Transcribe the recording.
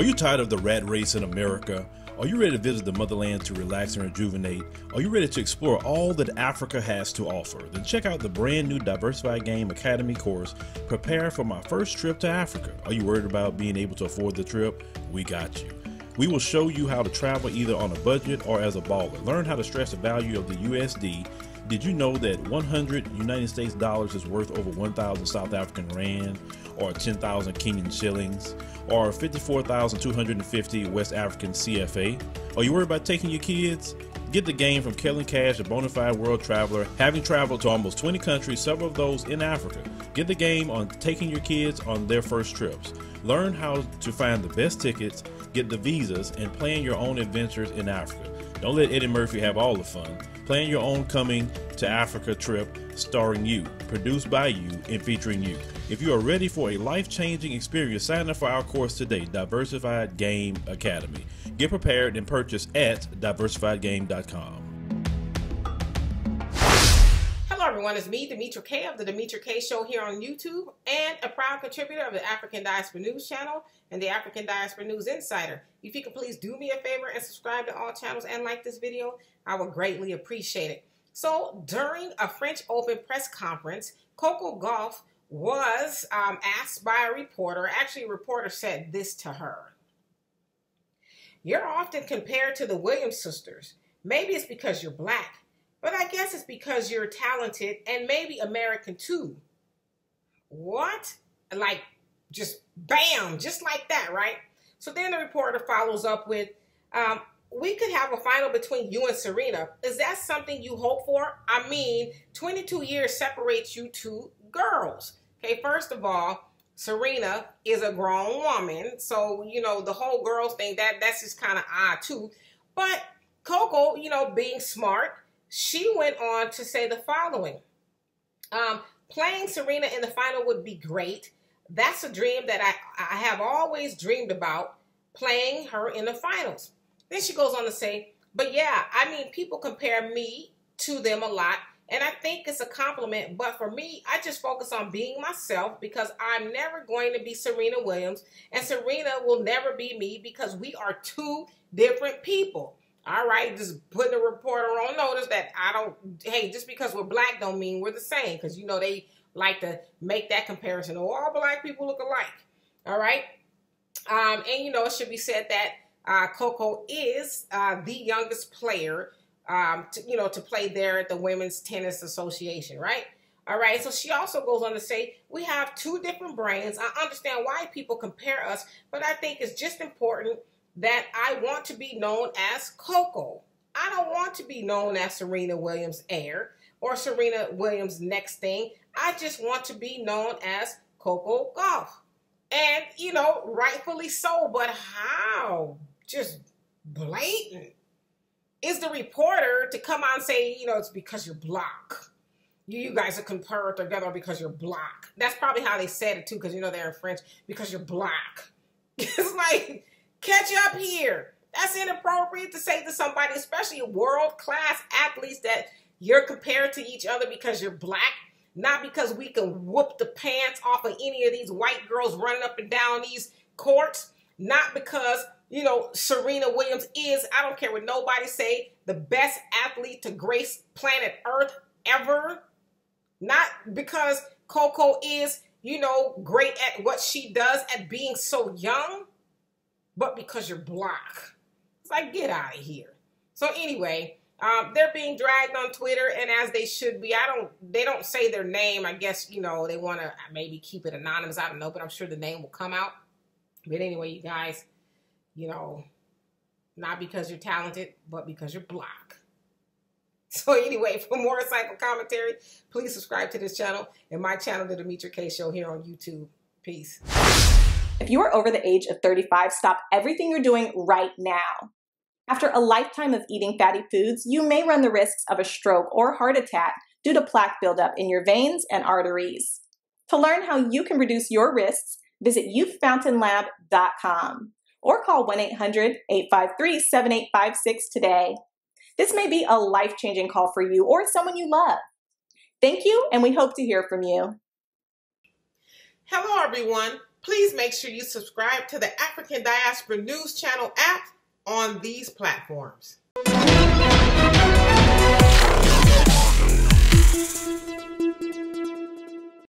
Are you tired of the rat race in America? Are you ready to visit the motherland to relax and rejuvenate? Are you ready to explore all that Africa has to offer? Then check out the brand new Diversified Game Academy course, Prepare for My First Trip to Africa. Are you worried about being able to afford the trip? We got you. We will show you how to travel either on a budget or as a baller. Learn how to stretch the value of the USD did you know that 100 United States dollars is worth over 1,000 South African rand, or 10,000 Kenyan shillings, or 54,250 West African CFA? Are you worried about taking your kids? Get the game from Kellen Cash, a bona fide world traveler, having traveled to almost 20 countries, several of those in Africa. Get the game on taking your kids on their first trips. Learn how to find the best tickets, get the visas, and plan your own adventures in Africa. Don't let Eddie Murphy have all the fun. Plan your own coming to Africa trip starring you, produced by you, and featuring you. If you are ready for a life changing experience, sign up for our course today, Diversified Game Academy. Get prepared and purchase at diversifiedgame.com. everyone. It's me, Demetra Kaye of the Demetra Kaye Show here on YouTube and a proud contributor of the African Diaspora News channel and the African Diaspora News Insider. If you could please do me a favor and subscribe to all channels and like this video, I would greatly appreciate it. So, during a French Open press conference, Coco Gauff was um, asked by a reporter. Actually, a reporter said this to her You're often compared to the Williams sisters. Maybe it's because you're black. But I guess it's because you're talented and maybe American too. What? Like, just bam, just like that, right? So then the reporter follows up with, um, we could have a final between you and Serena. Is that something you hope for? I mean, 22 years separates you two girls. Okay, first of all, Serena is a grown woman, so you know the whole girls thing that that's just kind of odd too. But Coco, you know, being smart, she went on to say the following um, Playing Serena in the final would be great. That's a dream that I, I have always dreamed about playing her in the finals. Then she goes on to say, But yeah, I mean, people compare me to them a lot, and I think it's a compliment. But for me, I just focus on being myself because I'm never going to be Serena Williams, and Serena will never be me because we are two different people. All right, just putting a reporter on notice that I don't, hey, just because we're black don't mean we're the same. Because, you know, they like to make that comparison. Oh, all black people look alike. All right. Um, and, you know, it should be said that uh, Coco is uh, the youngest player, um, to, you know, to play there at the Women's Tennis Association, right? All right, so she also goes on to say, we have two different brains. I understand why people compare us, but I think it's just important that I want to be known as Coco. I don't want to be known as Serena Williams heir or Serena Williams next thing. I just want to be known as Coco Gauff. And, you know, rightfully so, but how? Just blatant. Is the reporter to come on and say, you know, it's because you're black. You, you guys are compared together because you're black. That's probably how they said it too, because you know they're in French, because you're black. it's like, Here. That's inappropriate to say to somebody, especially world class athletes, that you're compared to each other because you're black, not because we can whoop the pants off of any of these white girls running up and down these courts, not because, you know, Serena Williams is, I don't care what nobody say, the best athlete to grace planet Earth ever. Not because Coco is, you know, great at what she does at being so young but because you're black. It's like, get out of here. So anyway, um, they're being dragged on Twitter, and as they should be. I don't. They don't say their name. I guess you know they want to maybe keep it anonymous. I don't know, but I'm sure the name will come out. But anyway, you guys, you know, not because you're talented, but because you're black. So anyway, for more insightful commentary, please subscribe to this channel and my channel, The Demetra Kaye Show, here on YouTube. Peace. If you are over the age of 35, stop everything you're doing right now. After a lifetime of eating fatty foods, you may run the risks of a stroke or heart attack due to plaque buildup in your veins and arteries. To learn how you can reduce your risks, visit youthfountainlab.com or call 1 800 853 7856 today. This may be a life changing call for you or someone you love. Thank you, and we hope to hear from you. Hello, everyone. Please make sure you subscribe to the African Diaspora News Channel app on these platforms.